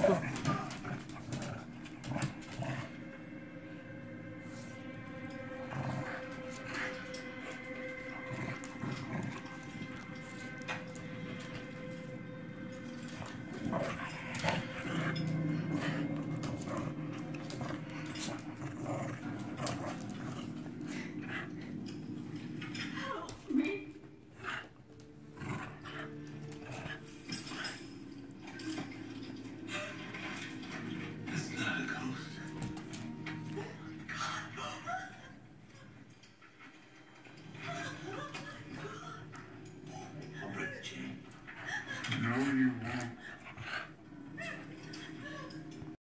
Oh. you.